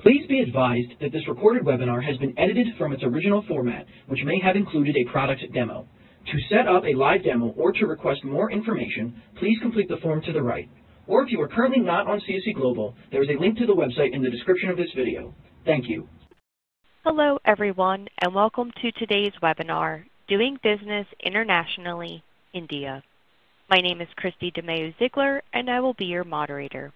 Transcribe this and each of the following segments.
Please be advised that this recorded webinar has been edited from its original format, which may have included a product demo. To set up a live demo or to request more information, please complete the form to the right. Or if you are currently not on CSC Global, there is a link to the website in the description of this video. Thank you. Hello everyone and welcome to today's webinar, Doing Business Internationally, India. My name is Christy DeMeo Ziegler and I will be your moderator.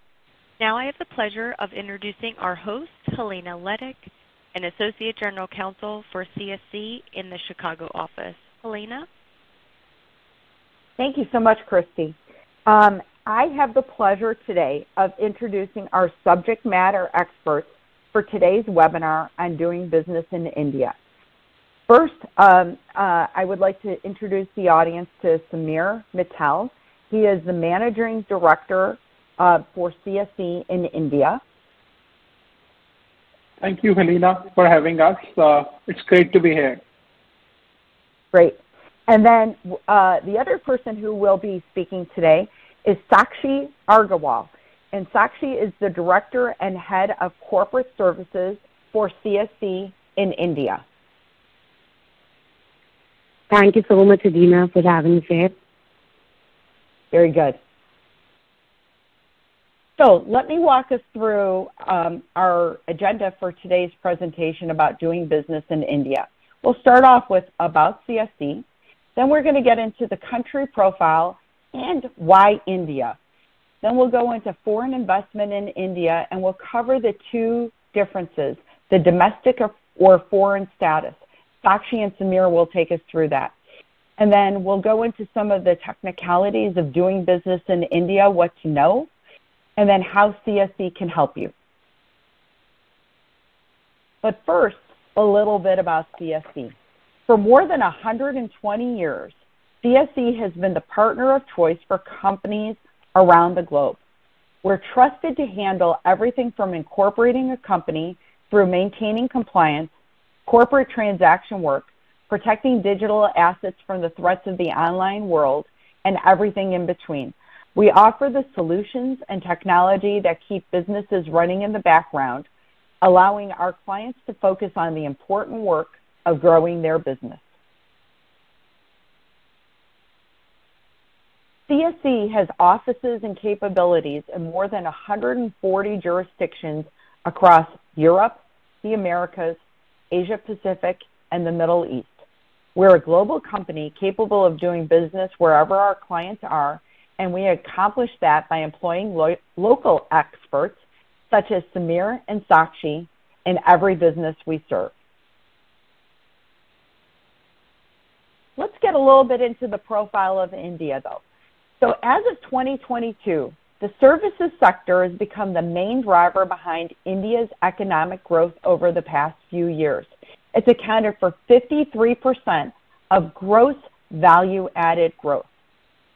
Now I have the pleasure of introducing our host, Helena Ledic, an Associate General Counsel for CSC in the Chicago office. Helena? Thank you so much, Christy. Um, I have the pleasure today of introducing our subject matter experts for today's webinar on doing business in India. First, um, uh, I would like to introduce the audience to Sameer Mittal. He is the Managing Director uh, for CSC in India. Thank you, Helena, for having us. Uh, it's great to be here. Great. And then uh, the other person who will be speaking today is Sakshi Agarwal. And Sakshi is the Director and Head of Corporate Services for CSC in India. Thank you so much, Adina, for having me here. Very good. So let me walk us through um, our agenda for today's presentation about doing business in India. We'll start off with about CSC, then we're going to get into the country profile and why India. Then we'll go into foreign investment in India and we'll cover the two differences, the domestic or foreign status. Sakshi and Sameer will take us through that. And then we'll go into some of the technicalities of doing business in India, what to know, and then how CSC can help you. But first, a little bit about CSC. For more than 120 years, CSC has been the partner of choice for companies around the globe. We're trusted to handle everything from incorporating a company through maintaining compliance, corporate transaction work, protecting digital assets from the threats of the online world, and everything in between. We offer the solutions and technology that keep businesses running in the background, allowing our clients to focus on the important work of growing their business. CSC has offices and capabilities in more than 140 jurisdictions across Europe, the Americas, Asia Pacific, and the Middle East. We're a global company capable of doing business wherever our clients are, and we accomplish that by employing lo local experts such as Sameer and Sakshi in every business we serve. Let's get a little bit into the profile of India, though. So as of 2022, the services sector has become the main driver behind India's economic growth over the past few years. It's accounted for 53% of gross value added growth.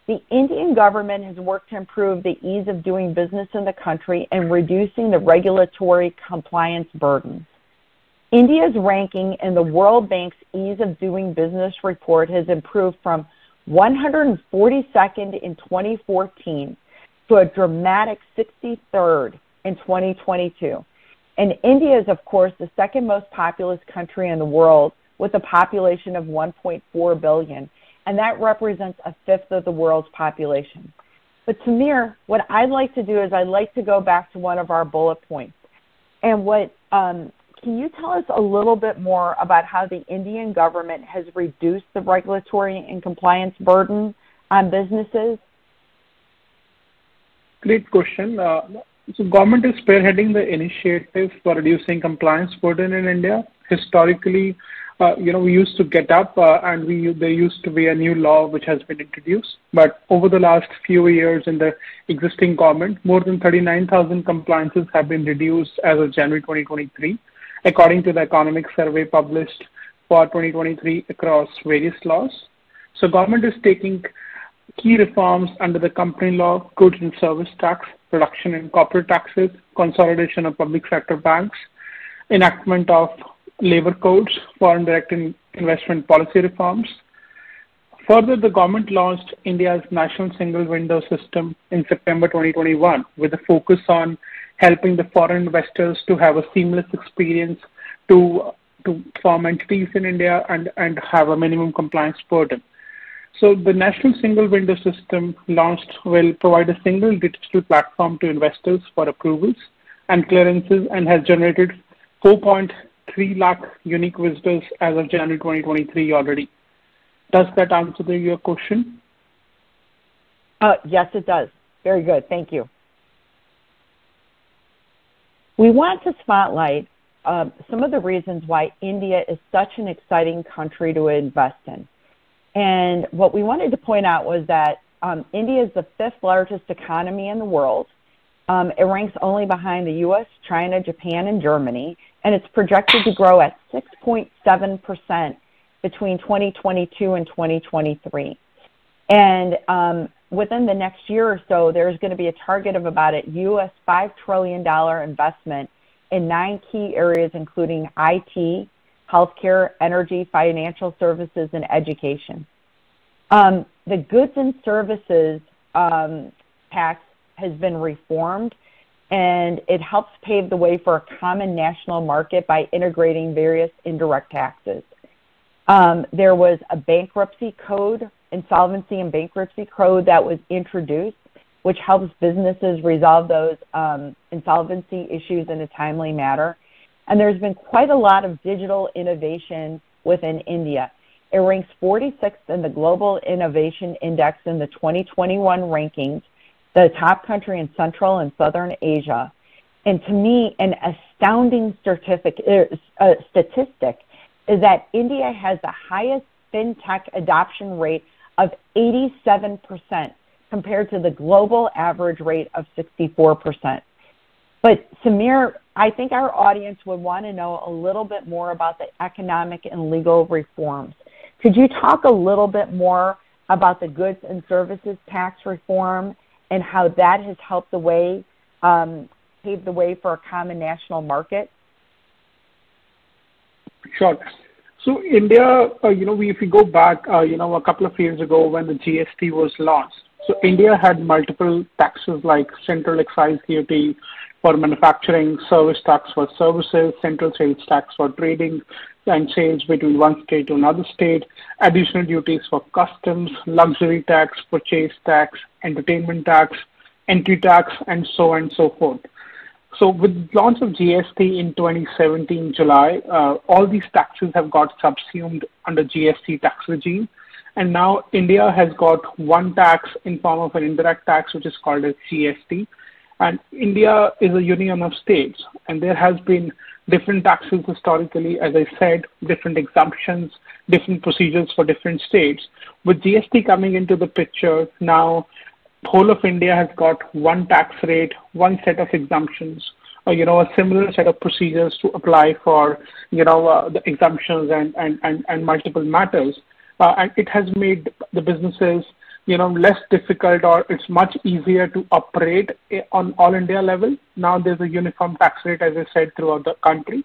The Indian government has worked to improve the ease of doing business in the country and reducing the regulatory compliance burdens. India's ranking in the World Bank's Ease of Doing Business report has improved from 142nd in 2014 to a dramatic 63rd in 2022. And India is, of course, the second most populous country in the world with a population of 1.4 billion. And that represents a fifth of the world's population. But Sameer, what I'd like to do is I'd like to go back to one of our bullet points. And what um, can you tell us a little bit more about how the Indian government has reduced the regulatory and compliance burden on businesses? Great question. Uh, so government is spearheading the initiative for reducing compliance burden in India. Historically, we used to get up uh, and we there used to be a new law which has been introduced. But over the last few years in the existing government, more than 39,000 compliances have been reduced as of January 2023 according to the economic survey published for 2023 across various laws. So government is taking key reforms under the company law, goods and service tax, reduction in corporate taxes, consolidation of public sector banks, enactment of labor codes, foreign direct investment policy reforms, Further, the government launched India's national single window system in September 2021 with a focus on helping the foreign investors to have a seamless experience to to form entities in India and, and have a minimum compliance burden. So the National Single Window System launched will provide a single digital platform to investors for approvals and clearances and has generated 4.3 lakh unique visitors as of January 2023 already. Does that answer your question? Uh, yes, it does. Very good. Thank you. We want to spotlight uh, some of the reasons why India is such an exciting country to invest in. And what we wanted to point out was that um, India is the fifth largest economy in the world. Um, it ranks only behind the US, China, Japan, and Germany, and it's projected to grow at 6.7% between 2022 and 2023. And um, within the next year or so, there's going to be a target of about a US $5 trillion investment in nine key areas, including IT, healthcare, energy, financial services, and education. Um, the goods and services um, tax has been reformed and it helps pave the way for a common national market by integrating various indirect taxes. Um, there was a bankruptcy code, insolvency and bankruptcy code that was introduced, which helps businesses resolve those um, insolvency issues in a timely manner. And there's been quite a lot of digital innovation within India. It ranks 46th in the Global Innovation Index in the 2021 rankings, the top country in Central and Southern Asia. And to me, an astounding uh, statistic is that India has the highest fintech adoption rate of 87% compared to the global average rate of 64%. But Sameer, I think our audience would want to know a little bit more about the economic and legal reforms. Could you talk a little bit more about the goods and services tax reform and how that has helped the way, um, pave the way for a common national market? Sure. So India, uh, you know, if we go back, uh, you know, a couple of years ago when the GST was launched, so India had multiple taxes like central excise duty for manufacturing, service tax for services, central sales tax for trading and sales between one state to another state, additional duties for customs, luxury tax, purchase tax, entertainment tax, entry tax, and so on and so forth. So with launch of GST in 2017 July, uh, all these taxes have got subsumed under GST tax regime. And now India has got one tax in form of an indirect tax, which is called as GST. And India is a union of states, and there has been different taxes historically, as I said, different exemptions, different procedures for different states. With GST coming into the picture, now whole of India has got one tax rate, one set of exemptions, or, you know, a similar set of procedures to apply for, you know, uh, the exemptions and, and, and, and multiple matters. Uh, and it has made the businesses, you know, less difficult or it's much easier to operate eh, on all India level. Now there's a uniform tax rate, as I said, throughout the country.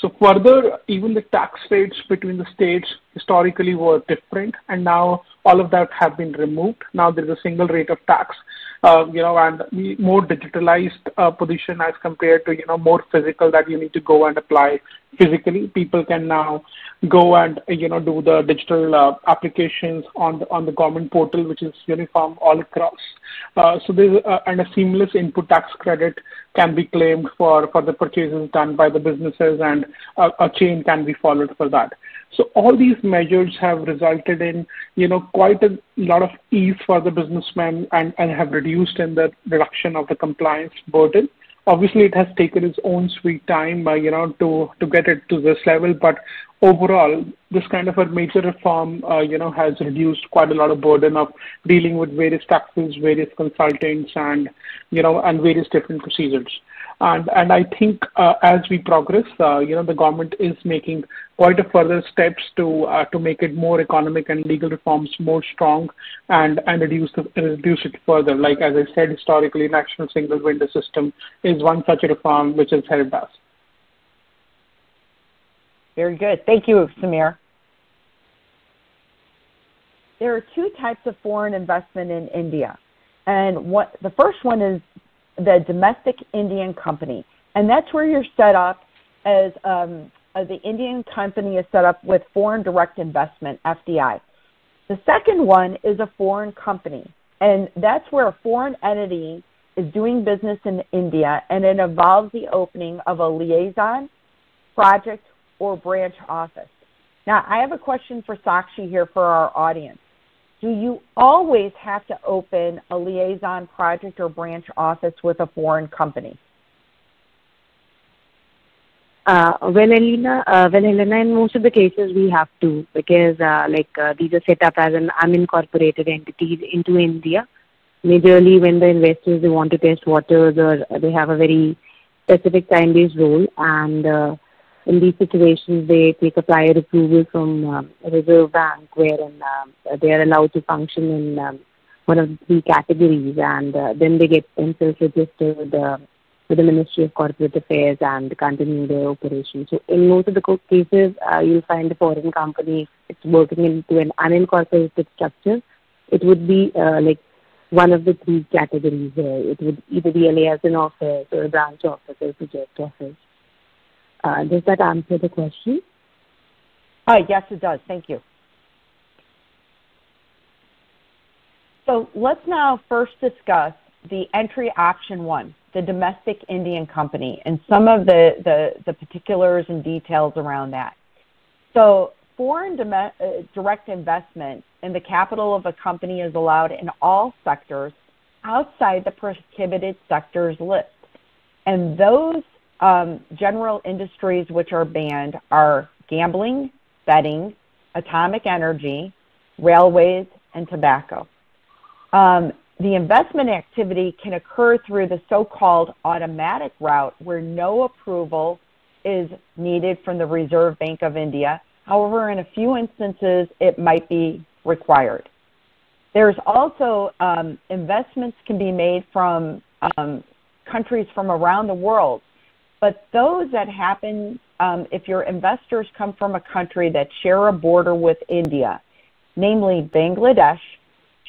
So further, even the tax rates between the states historically were different, and now all of that have been removed. Now there is a single rate of tax, and more digitalized uh, position as compared to, you know, more physical that you need to go and apply physically. People can now go and, you know, do the digital uh, applications on the, on the government portal, which is uniform all across. Uh, so there's and a seamless input tax credit can be claimed for, for the purchases done by the businesses and a chain can be followed for that. So all these measures have resulted in, you know, quite a lot of ease for the businessmen and, have reduced in the reduction of the compliance burden. Obviously, it has taken its own sweet time, uh, you know, to, to get it to this level. But overall, this kind of a major reform, uh, you know, has reduced quite a lot of burden of dealing with various taxes, various consultants, and, you know, and various different procedures. And, and I think uh, as we progress, uh, you know, the government is making quite a further steps to uh, to make it more economic and legal reforms more strong and reduce it further. Like as I said, historically, national single window system is one such reform which has helped us. Very good. Thank you, Sameer. there are two types of foreign investment in India. And what the first one is the domestic Indian company. And that's where you're set up as um, uh, the Indian company is set up with foreign direct investment, FDI. The second one is a foreign company. And that's where a foreign entity is doing business in India and it involves the opening of a liaison, project, or branch office. Now, I have a question for Sakshi here for our audience. Do you always have to open a liaison project or branch office with a foreign company? Uh, well, Elena, uh, well, Helena, in most of the cases we have to because uh, like uh, these are set up as an unincorporated entities into India. Majorly when the investors they want to test waters or they have a very specific time-based role and uh, in these situations they take a prior approval from um, reserve bank wherein um, they are allowed to function in um, one of the three categories and uh, then they get themselves registered uh, with the Ministry of Corporate Affairs and continue their operations. So in most of the cases, uh, you'll find a foreign company, it's working into an unincorporated structure. It would be uh, like one of the three categories. Uh, it would either be a liaison office or a branch office or a project office. Uh, does that answer the question? Uh, yes, it does. Thank you. So let's now first discuss the entry option one the domestic Indian company and some of the, particulars and details around that. So foreign uh, direct investment in the capital of a company is allowed in all sectors outside the prohibited sectors list. And those um, general industries which are banned are gambling, betting, atomic energy, railways, and tobacco. Um, the investment activity can occur through the so-called automatic route where no approval is needed from the Reserve Bank of India. However, in a few instances, it might be required. There's also um, investments can be made from um, countries from around the world, but those that happen um, if your investors come from a country that share a border with India, namely Bangladesh,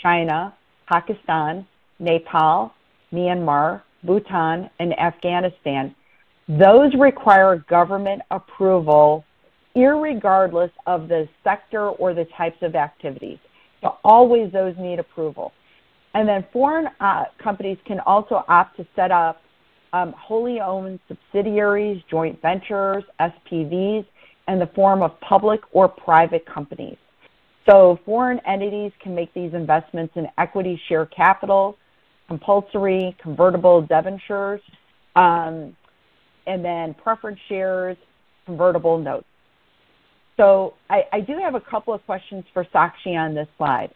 China, Pakistan, Nepal, Myanmar, Bhutan, and Afghanistan. Those require government approval irregardless of the sector or the types of activities. So always those need approval. And then foreign uh, companies can also opt to set up um, wholly owned subsidiaries, joint ventures, SPVs, in the form of public or private companies. So foreign entities can make these investments in equity share capital, compulsory convertible debentures, um, and then preference shares, convertible notes. So I, I, do have a couple of questions for Sakshi on this slide.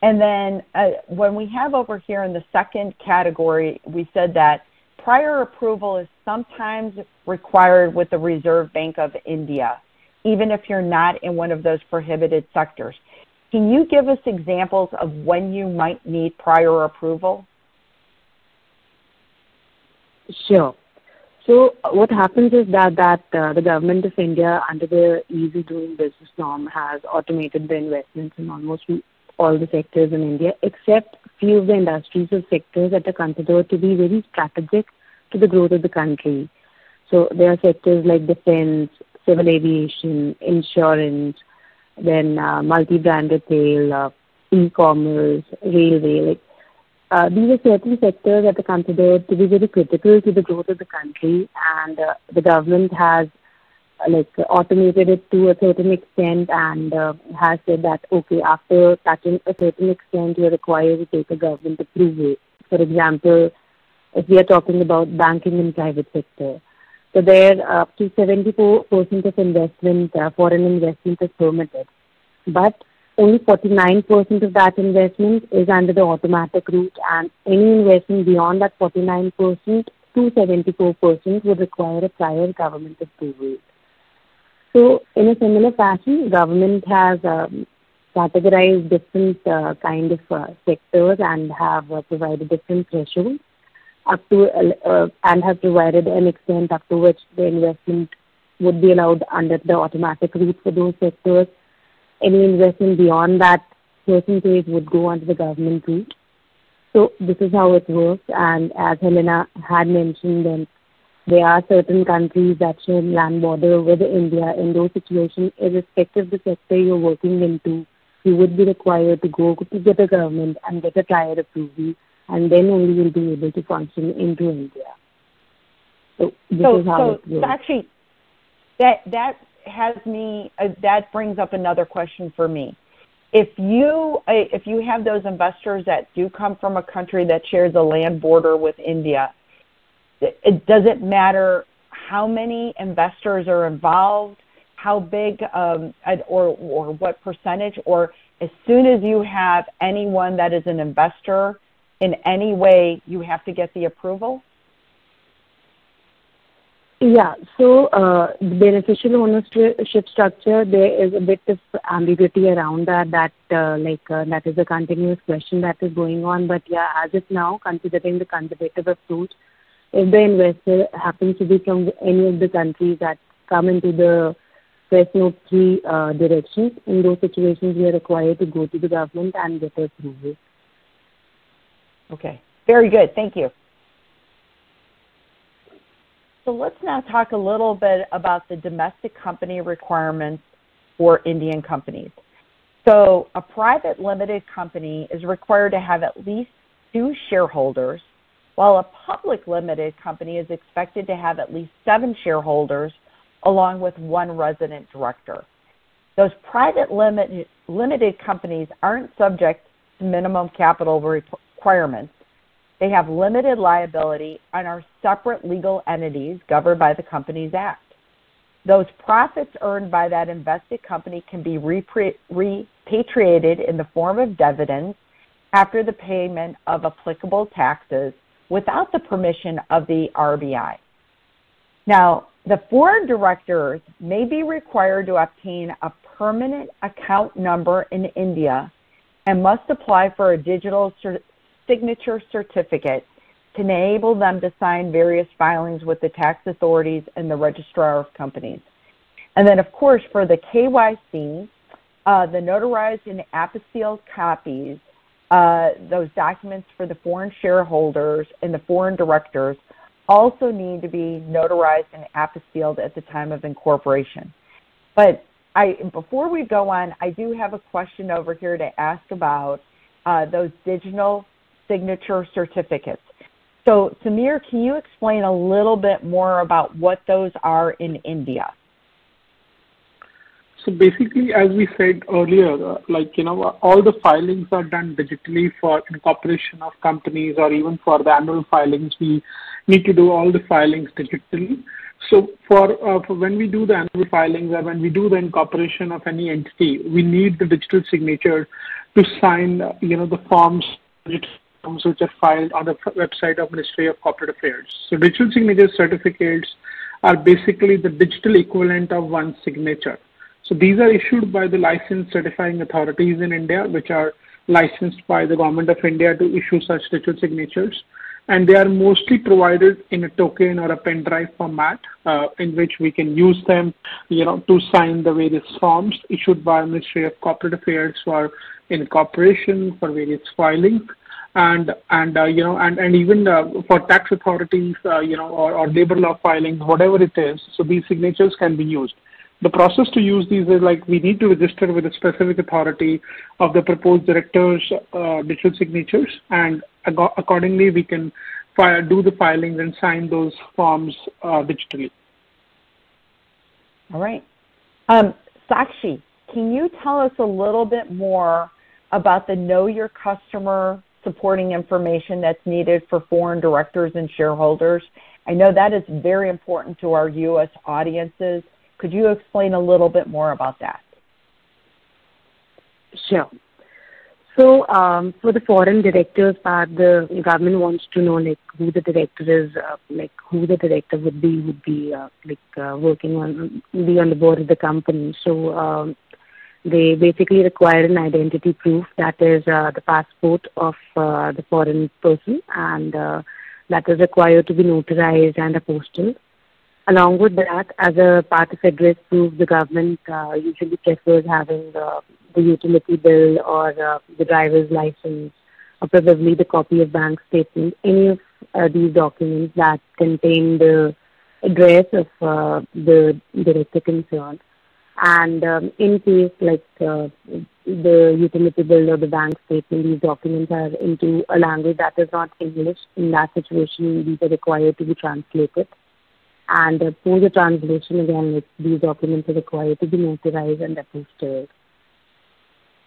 And then uh, when we have over here in the second category, we said that prior approval is sometimes required with the Reserve Bank of India, even if you're not in one of those prohibited sectors. Can you give us examples of when you might need prior approval? Sure. So what happens is that that uh, the government of India, under the easy doing business norm, has automated the investments in almost all the sectors in India, except few of the industries or sectors that are considered to be very strategic to the growth of the country. So there are sectors like defense, civil aviation, insurance, then uh, multi-brand retail, uh, e-commerce, railway. Like, uh, these are certain sectors that are considered to be very critical to the growth of the country, and uh, the government has like automated it to a certain extent and uh, has said that okay, after touching a certain extent, you're required to take a government approval. For example, if we are talking about banking and private sector, so there, up to 74% of investment, uh, foreign investment is permitted. But only 49% of that investment is under the automatic route and any investment beyond that 49% to 74% would require a prior government approval. So in a similar fashion, government has um, categorized different uh, kind of uh, sectors and have uh, provided different thresholds up to uh, and have provided an extent up to which the investment would be allowed under the automatic route for those sectors. Any investment beyond that percentage would go under the government route. So this is how it works. And as Helena had mentioned, then there are certain countries that share land border with India. In those situations, irrespective of the sector you're working into, you would be required to go to get a government and get a prior approval, and then only you'll be able to function into India. So this so, is how so it works. actually, that that has me. Uh, that brings up another question for me. If you uh, if you have those investors that do come from a country that shares a land border with India, it, doesn't matter how many investors are involved, how big, um, or or what percentage, or as soon as you have anyone that is an investor in any way, you have to get the approval? Yeah. So, uh, the beneficial ownership structure, there is a bit of ambiguity around that, that, uh, like, uh, that is a continuous question that is going on. But yeah, as of now, considering the conservative approach, if the investor happens to be from any of the countries that come into the Press Note 3 uh, directions, in those situations, we are required to go to the government and get approval. Okay. Very good. Thank you. So let's now talk a little bit about the domestic company requirements for Indian companies. So a private limited company is required to have at least two shareholders, while a public limited company is expected to have at least seven shareholders along with one resident director. Those private limited, limited companies aren't subject to minimum capital requirements they have limited liability and are separate legal entities governed by the Companies Act. Those profits earned by that invested company can be repatriated in the form of dividends after the payment of applicable taxes without the permission of the RBI. Now, the foreign directors may be required to obtain a permanent account number in India and must apply for a digital signature certificate to enable them to sign various filings with the tax authorities and the registrar of companies. And then, of course, for the KYC, uh, the notarized and apostilled copies, uh, those documents for the foreign shareholders and the foreign directors also need to be notarized and apostilled at the time of incorporation. But I, before we go on, I do have a question over here to ask about uh, those digital signature certificates. So, Sameer, can you explain a little bit more about what those are in India? So basically, as we said earlier, uh, like, you know, all the filings are done digitally for incorporation of companies or even for the annual filings, we need to do all the filings digitally. So for, uh, for when we do the annual filings or when we do the incorporation of any entity, we need the digital signature to sign, uh, you know, the forms forms which are filed on the website of Ministry of Corporate Affairs. So digital signature certificates are basically the digital equivalent of one signature. These are issued by the licensed certifying authorities in India, which are licensed by the government of India to issue such digital signatures. And they are mostly provided in a token or a pen drive format, uh, in which we can use them, you know, to sign the various forms issued by Ministry of Corporate Affairs for incorporation, for various filings, and and uh, you know and even uh, for tax authorities you know or, or labor law filings whatever it is so these signatures can be used the process to use these is like we need to register with a specific authority of the proposed director's uh, digital signatures and accordingly we can do the filings and sign those forms uh, digitally all right um, sakshi can you tell us a little bit more about the know your customer supporting information that's needed for foreign directors and shareholders. I know that is very important to our U.S. audiences. Could you explain a little bit more about that? Sure. So um, for the foreign directors part, the government wants to know like who the director is, uh, like who the director would be, would be uh, like uh, working on, be on the board of the company. So um, they basically require an identity proof that is uh, the passport of uh, the foreign person and uh, that is required to be notarized and apostilled. Along with that, as a part of address proof, the government uh, usually prefers having uh, the utility bill or uh, the driver's license or probably the copy of bank statement, any of uh, these documents that contain the address of uh, the director concerned. And um, in case like uh, the utility bill or the bank statement, these documents are into a language that is not English, in that situation, these are required to be translated. And for the translation, again, like, these documents are required to be notarized and apostilled.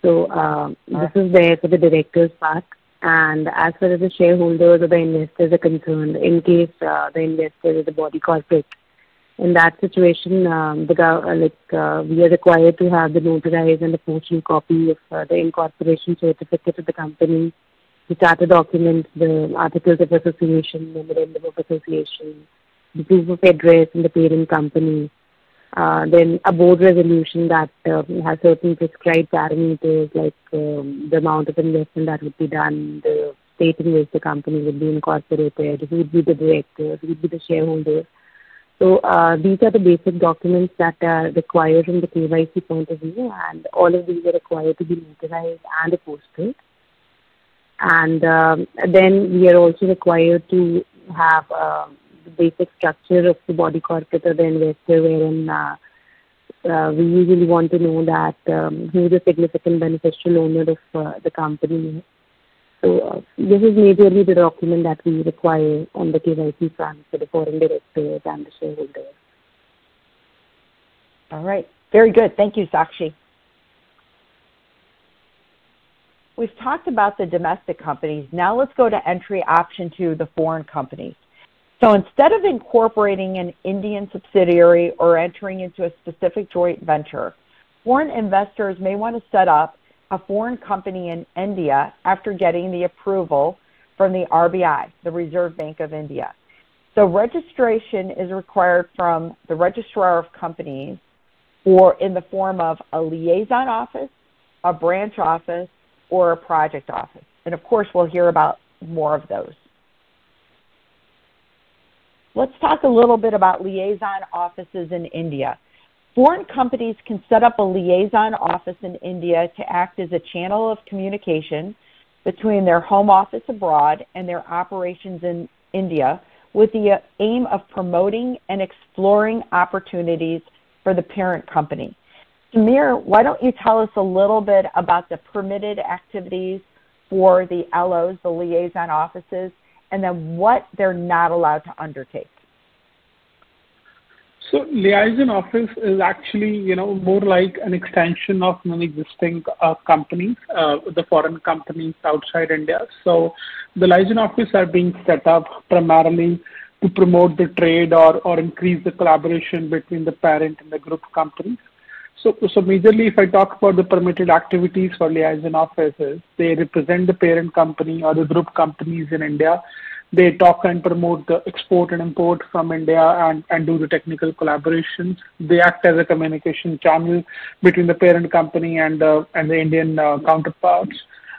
So uh, this is there for the director's part. And as far as the shareholders or the investors are concerned, in case uh, the investor is a body corporate, in that situation, um, the uh, like uh, we are required to have the notarized and the postal copy of uh, the incorporation certificate of the company, the charter documents, the articles of association, memorandum of association, proof of address in the parent company, uh, then a board resolution that uh, has certain prescribed parameters like um, the amount of investment that would be done, the state in which the company would be incorporated, who would be the directors, who would be the shareholders. So uh, these are the basic documents that are required from the KYC point of view, and all of these are required to be notarized and posted. And um, then we are also required to have uh, the basic structure of the body corporate or the investor, wherein uh, uh, we usually want to know that um, who is the significant beneficial owner of uh, the company. So uh, this is majorly the document that we require on the KYC front for the foreign directors and the shareholders. All right. Very good. Thank you, Sakshi. We've talked about the domestic companies. Now let's go to entry option two, the foreign companies. So instead of incorporating an Indian subsidiary or entering into a specific joint venture, foreign investors may want to set up a foreign company in India after getting the approval from the RBI, the Reserve Bank of India. So registration is required from the registrar of companies or in the form of a liaison office, a branch office, or a project office. And of course, we'll hear about more of those. Let's talk a little bit about liaison offices in India. Foreign companies can set up a liaison office in India to act as a channel of communication between their home office abroad and their operations in India with the uh, aim of promoting and exploring opportunities for the parent company. Sameer, why don't you tell us a little bit about the permitted activities for the LOs, the liaison offices, and then what they're not allowed to undertake? So liaison office is actually, you know, more like an extension of non-existing uh, companies, uh, the foreign companies outside India. So the liaison office are being set up primarily to promote the trade or, or increase the collaboration between the parent and the group companies. So, so majorly, if I talk about the permitted activities for liaison offices, they represent the parent company or the group companies in India they talk and promote the export and import from India and, and do the technical collaborations. They act as a communication channel between the parent company and the and the Indian uh, counterparts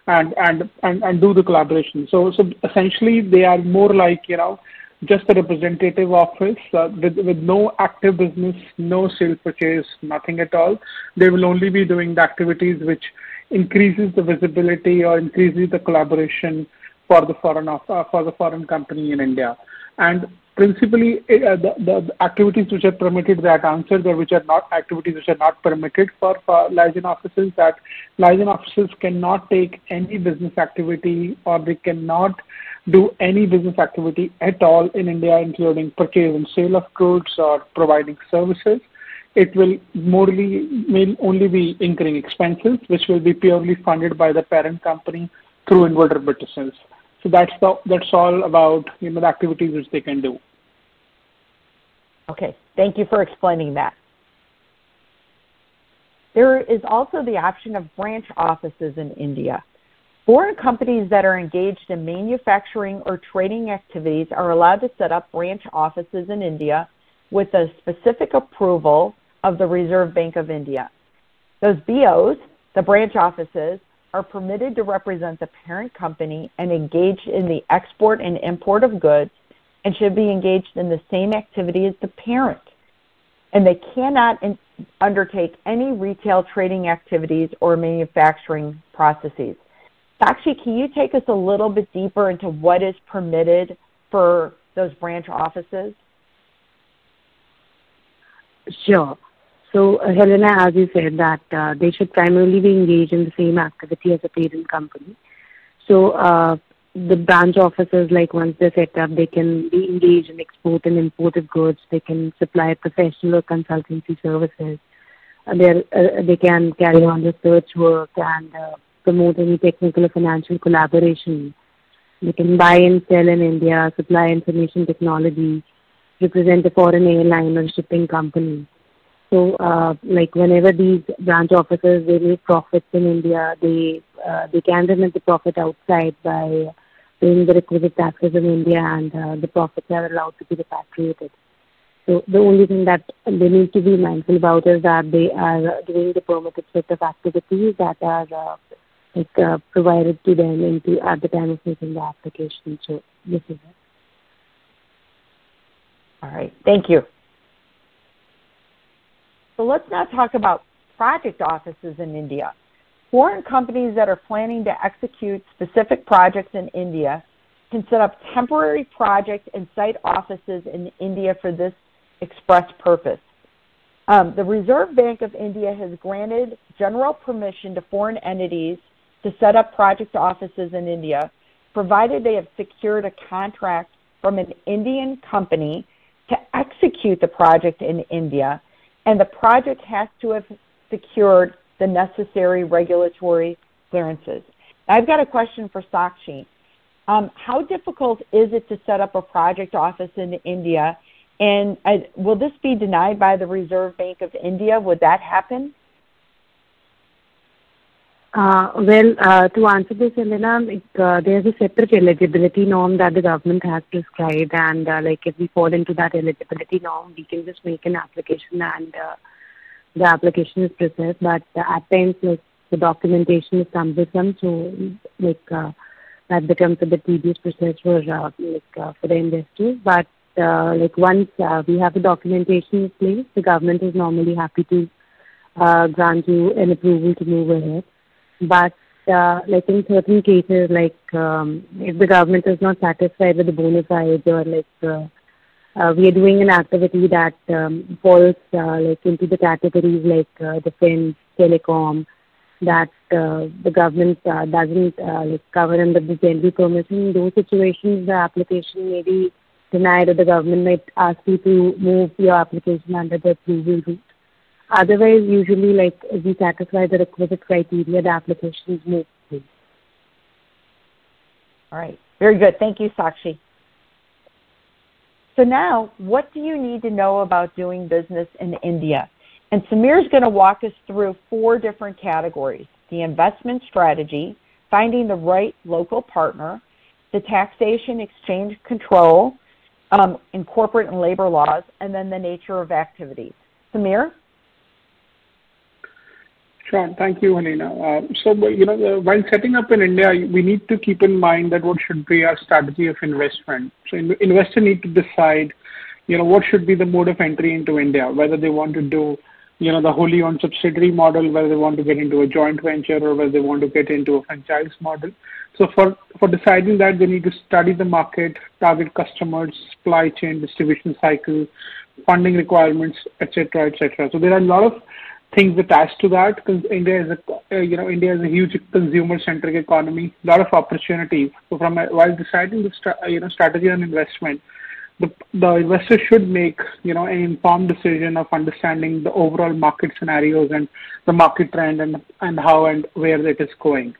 and, and and and do the collaboration. So so essentially they are more like you know just a representative office uh, with with no active business, no sale purchase, nothing at all. They will only be doing the activities which increases the visibility or increases the collaboration for the foreign uh, for the foreign company in India. And principally, uh, the, the activities which are permitted that answer there, which are not activities which are not permitted for, for liaison offices, that liaison offices cannot take any business activity or they cannot do any business activity at all in India, including purchase and sale of goods or providing services. It will only be incurring expenses, which will be purely funded by the parent company through remittances. So that's the, that's all about the activities which they can do. Okay, thank you for explaining that. There is also the option of branch offices in India. Foreign companies that are engaged in manufacturing or trading activities are allowed to set up branch offices in India with a specific approval of the Reserve Bank of India. Those BOs, the branch offices, are permitted to represent the parent company and engage in the export and import of goods and should be engaged in the same activity as the parent. And they cannot undertake any retail trading activities or manufacturing processes. Sakshi, can you take us a little bit deeper into what is permitted for those branch offices? Sure. So, uh, Helena, as you said, that uh, they should primarily be engaged in the same activity as a parent company. So, uh, the branch offices, like once they're set up, they can be engaged in export and imported goods. They can supply professional or consultancy services. Uh, uh, they can carry on research work and uh, promote any technical or financial collaboration. They can buy and sell in India, supply information technology, represent a foreign airline or shipping company. So, uh, like whenever these branch offices they make profits in India, they uh, they can remit the profit outside by paying the requisite taxes in India, and uh, the profits are allowed to be repatriated. So the only thing that they need to be mindful about is that they are doing the permitted set of activities that are uh, like uh, provided to them into at the time of making the application. So this is it. All right, thank you. So let's now talk about project offices in India. Foreign companies that are planning to execute specific projects in India can set up temporary project and site offices in India for this express purpose. Um, the Reserve Bank of India has granted general permission to foreign entities to set up project offices in India, provided they have secured a contract from an Indian company to execute the project in India, and the project has to have secured the necessary regulatory clearances. I've got a question for Sakshi. Um, how difficult is it to set up a project office in India? And uh, will this be denied by the Reserve Bank of India? Would that happen? Uh, well, uh, to answer this, Elena, uh, there's a separate eligibility norm that the government has prescribed, and uh, like if we fall into that eligibility norm, we can just make an application, and uh, the application is processed. But at times, the documentation is cumbersome, so like uh, that becomes a bit tedious process for the investors. But like once we have the documentation in place, the government is normally happy to grant you an approval to move ahead. But uh, like in certain cases, like um, if the government is not satisfied with the bona fides or like uh, uh, we are doing an activity that um, falls uh, like into the categories like uh, defense, telecom, that uh, the government uh, doesn't uh, like cover under the general permission. In those situations, the application may be denied, or the government might ask you to move your application under the approval route. Otherwise, usually, like if we satisfy the requisite criteria, the application is moved. All right. Very good. Thank you, Sakshi. So now, what do you need to know about doing business in India? And Sameer is going to walk us through four different categories the investment strategy, finding the right local partner, the taxation exchange control, um, in corporate and labor laws, and then the nature of activities. Sameer? Sure. Thank you, Helena. Uh, so, you know, while setting up in India, we need to keep in mind that what should be our strategy of investment. So, investor need to decide, you know, what should be the mode of entry into India, whether they want to do, you know, the wholly owned subsidiary model, whether they want to get into a joint venture, or whether they want to get into a franchise model. So, for for deciding that, they need to study the market, target customers, supply chain, distribution cycle, funding requirements, etc., etc. So, there are a lot of things attached to that because India is a uh, you know India is a huge consumer centric economy, a lot of opportunities. So from while deciding the stra- you know strategy on investment, the the investor should make you know an informed decision of understanding the overall market scenarios and the market trend and and how and where it is going.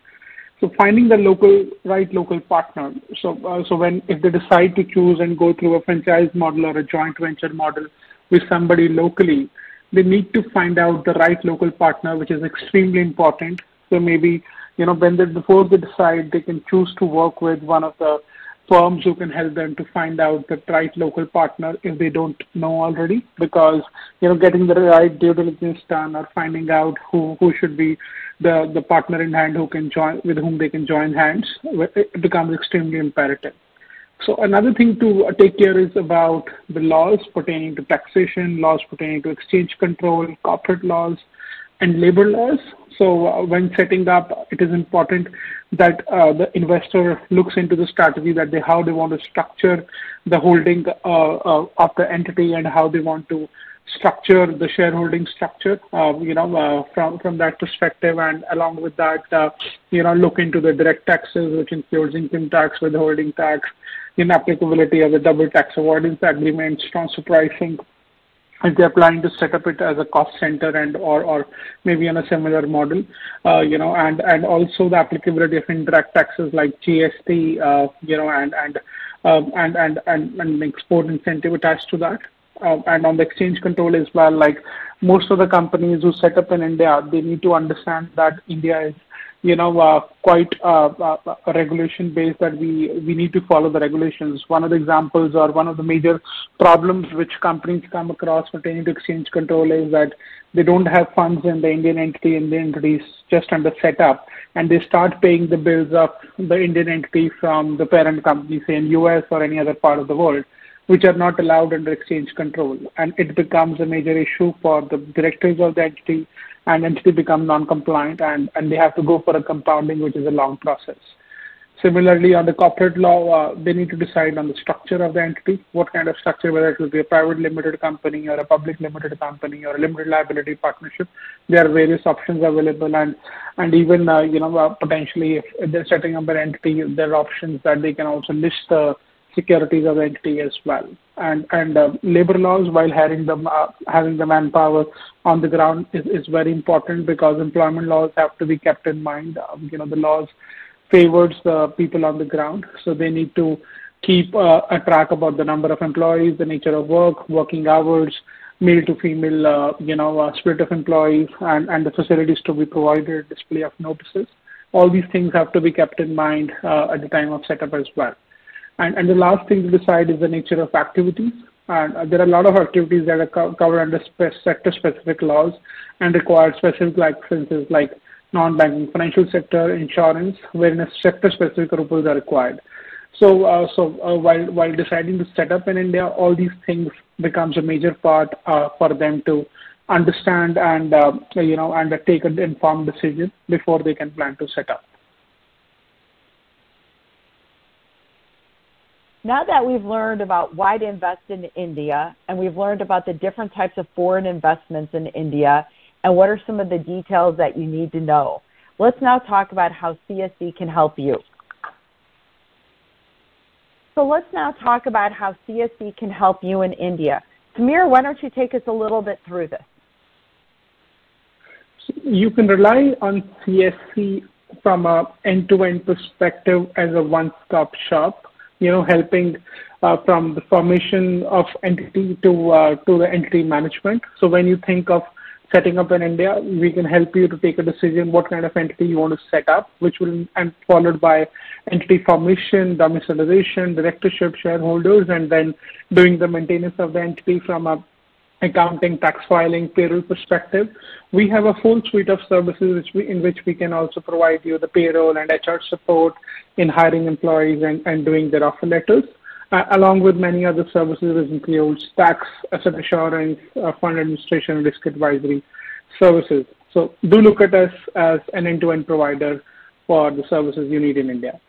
So finding the local right local partner. So uh, so when if they decide to choose and go through a franchise model or a joint venture model with somebody locally they need to find out the right local partner, which is extremely important. So maybe, you know, when they, before they decide, they can choose to work with one of the firms who can help them to find out the right local partner if they don't know already because you know getting the right due diligence done or finding out who who should be the the partner in hand who can join with whom they can join hands it becomes extremely imperative another thing to take care is about the laws pertaining to taxation, laws pertaining to exchange control, corporate laws, and labor laws. So uh, when setting up, it is important that uh, the investor looks into the strategy that they how they want to structure the holding uh of the entity and how they want to structure the shareholding structure. Uh, you know, uh, from from that perspective, and along with that, you know, look into the direct taxes, which includes income tax, withholding tax, inapplicability of the double tax avoidance agreements, transfer pricing if they're planning to set up it as a cost center and or or maybe on a similar model, uh, you know, and and also the applicability of indirect taxes like GST, uh, you know, and and um, export incentive attached to that. Uh, and on the exchange control as well, like most of the companies who set up in India, they need to understand that India is you know, uh, quite uh, uh, regulation based that we, we need to follow the regulations. One of the examples or one of the major problems which companies come across pertaining to exchange control is that they don't have funds in the Indian entity and the entity is just under setup and they start paying the bills of the Indian entity from the parent company, say in US or any other part of the world which are not allowed under exchange control. And it becomes a major issue for the directors of the entity and entity become non-compliant and, and they have to go for a compounding, which is a long process. Similarly, on the corporate law, uh, they need to decide on the structure of the entity, what kind of structure, whether it will be a private limited company or a public limited company or a limited liability partnership. There are various options available, and and even uh, you know uh, potentially if they're setting up an entity, there are options that they can also list the securities of the entity as well. And and uh, labor laws, while uh, having the manpower on the ground, is, is very important because employment laws have to be kept in mind. Um, you know, the laws favors the people on the ground, so they need to keep uh, a track about the number of employees, the nature of work, working hours, male to female, uh, you know, split of employees, and, and the facilities to be provided, display of notices. All these things have to be kept in mind at the time of setup as well. The last thing to decide is the nature of activities. And uh, there are a lot of activities that are covered under sector-specific laws and require specific licenses like non-banking financial sector, insurance, wherein a sector-specific rules are required. So, uh, uh, while deciding to set up in India, all these things becomes a major part for them to understand and you know and take an informed decision before they can plan to set up. Now that we've learned about why to invest in India and we've learned about the different types of foreign investments in India and what are some of the details that you need to know, let's now talk about how CSC can help you. So let's now talk about how CSC can help you in India. Sameer, why don't you take us a little bit through this? You can rely on CSC from a end-to-end perspective as a one-stop shop you know, helping uh, from the formation of entity to uh, to the entity management. So when you think of setting up in India, we can help you to take a decision what kind of entity you want to set up, which will and followed by entity formation, domiciliation, directorship, shareholders, and then doing the maintenance of the entity from a accounting, tax filing, payroll perspective. We have a full suite of services which we, in which we can also provide you the payroll and HR support in hiring employees and, and doing their offer letters, uh, along with many other services which includes tax, asset assurance, uh, fund administration, risk advisory services. So do look at us as an end-to-end provider for the services you need in India.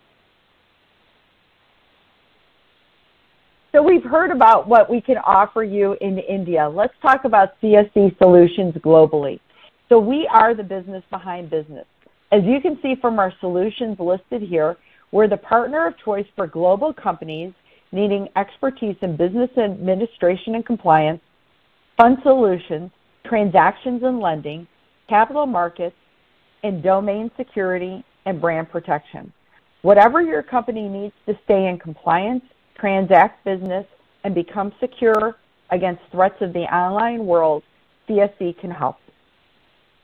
So we've heard about what we can offer you in India. Let's talk about CSC solutions globally. So we are the business behind business. As you can see from our solutions listed here, we're the partner of choice for global companies needing expertise in business administration and compliance, fund solutions, transactions and lending, capital markets, and domain security and brand protection. Whatever your company needs to stay in compliance transact business, and become secure against threats of the online world, CSC can help.